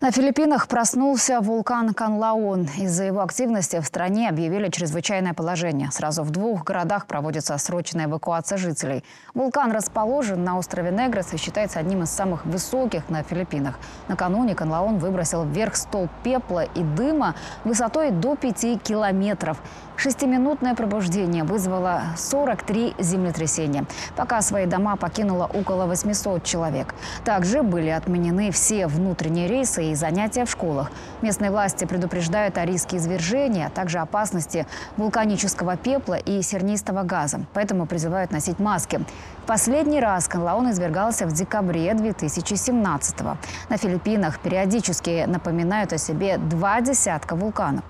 На Филиппинах проснулся вулкан Канлаон. Из-за его активности в стране объявили чрезвычайное положение. Сразу в двух городах проводится срочная эвакуация жителей. Вулкан расположен на острове Негрос и считается одним из самых высоких на Филиппинах. Накануне Канлаон выбросил вверх столб пепла и дыма высотой до 5 километров. Шестиминутное пробуждение вызвало 43 землетрясения. Пока свои дома покинуло около 800 человек. Также были отменены все внутренние рейсы и занятия в школах. Местные власти предупреждают о риске извержения, а также опасности вулканического пепла и сернистого газа. Поэтому призывают носить маски. Последний раз Канлаон извергался в декабре 2017 -го. На Филиппинах периодически напоминают о себе два десятка вулканов.